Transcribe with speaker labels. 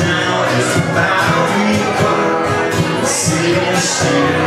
Speaker 1: Now it's about we cook. See you soon.